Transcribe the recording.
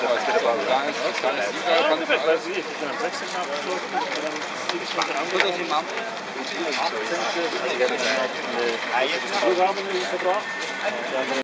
Ja, dat is wir den